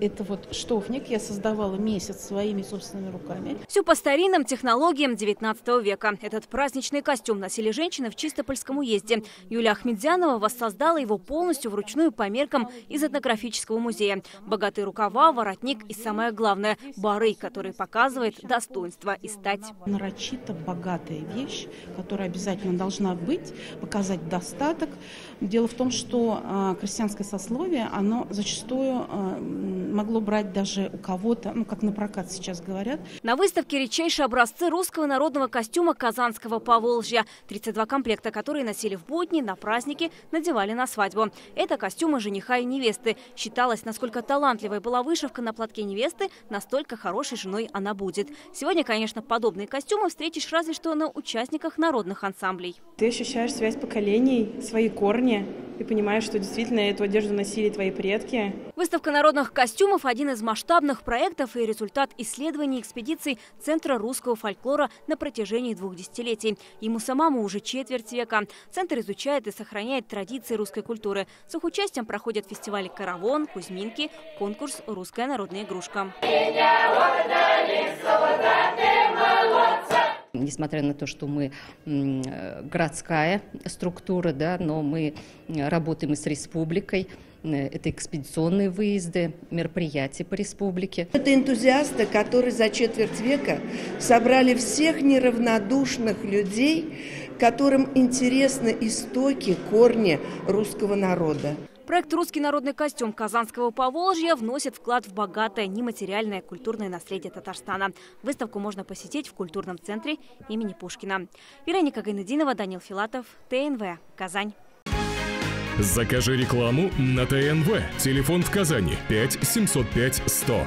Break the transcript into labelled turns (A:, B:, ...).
A: Это вот штофник я создавала месяц своими собственными руками.
B: Все по старинным технологиям 19 века. Этот праздничный костюм носили женщины в Чистопольском уезде. Юлия Ахмедзянова воссоздала его полностью вручную по меркам из этнографического музея. Богатые рукава, воротник и самое главное – бары, который показывает достоинство и стать.
A: Нарочито богатая вещь, которая обязательно должна быть, показать достаток. Дело в том, что э, крестьянское сословие, оно зачастую э, могло брать даже у кого-то, ну как на прокат сейчас говорят.
B: На выставке редчайшие образцы русского народного костюма казанского Поволжья. 32 комплекта, которые носили в будни, на праздники, надевали на свадьбу. Это костюмы жениха и невесты. Считалось, насколько талантливой была вышивка на платке невесты, настолько хорошей женой она будет. Сегодня, конечно, подобные костюмы встретишь разве что на участниках народных ансамблей.
C: Ты ощущаешь связь поколений, свои корни и понимаешь, что действительно эту одежду носили твои предки.
B: Выставка народных костюмов – один из масштабных проектов и результат исследований экспедиций Центра русского фольклора на протяжении двух десятилетий. Ему самому уже четверть века. Центр изучает и сохраняет традиции русской культуры. С их участием проходят фестивали «Каравон», «Кузьминки», конкурс «Русская народная игрушка».
D: Несмотря на то, что мы городская структура, да, но мы работаем и с республикой. Это экспедиционные выезды, мероприятия по республике.
E: Это энтузиасты, которые за четверть века собрали всех неравнодушных людей, которым интересны истоки, корни русского народа.
B: Проект «Русский народный костюм Казанского Поволжья» вносит вклад в богатое нематериальное культурное наследие Татарстана. Выставку можно посетить в культурном центре имени Пушкина. Вероника Гайнединова, Данил Филатов, ТНВ, Казань.
F: Закажи рекламу на ТНВ. Телефон в Казани 5 705 100.